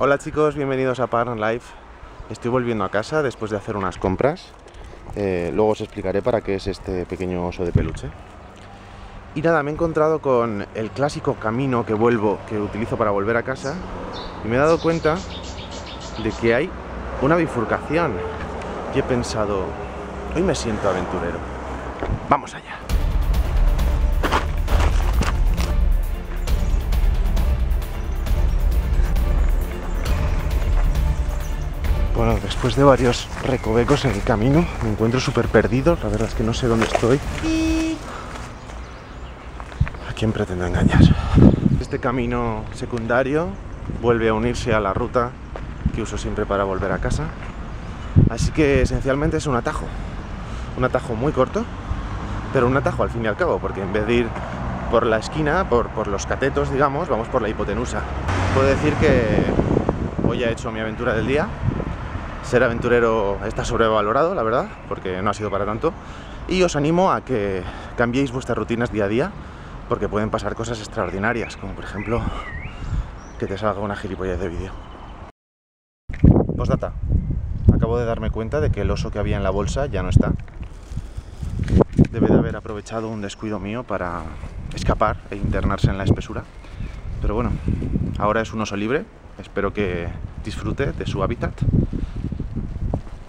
Hola chicos, bienvenidos a Parn Life. Estoy volviendo a casa después de hacer unas compras. Eh, luego os explicaré para qué es este pequeño oso de peluche. Y nada, me he encontrado con el clásico camino que vuelvo, que utilizo para volver a casa. Y me he dado cuenta de que hay una bifurcación. Y he pensado, hoy me siento aventurero. Vamos allá. Bueno, después de varios recovecos en el camino, me encuentro súper perdido. La verdad es que no sé dónde estoy. ¿A quién pretendo engañar? Este camino secundario vuelve a unirse a la ruta que uso siempre para volver a casa. Así que esencialmente es un atajo. Un atajo muy corto, pero un atajo al fin y al cabo, porque en vez de ir por la esquina, por, los catetos, digamos, vamos por la hipotenusa. Puedo decir que hoy he hecho mi aventura del día, ser aventurero está sobrevalorado, la verdad, porque no ha sido para tanto. Y os animo a que cambiéis vuestras rutinas día a día, porque pueden pasar cosas extraordinarias, como por ejemplo que te salga una gilipollez de vídeo. Postdata. Acabo de darme cuenta de que el oso que había en la bolsa ya no está. Debe de haber aprovechado un descuido mío para escapar e internarse en la espesura. Pero bueno, ahora es un oso libre. Espero que disfrute de su hábitat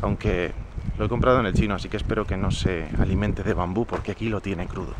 aunque lo he comprado en el chino, así que espero que no se alimente de bambú porque aquí lo tiene crudo.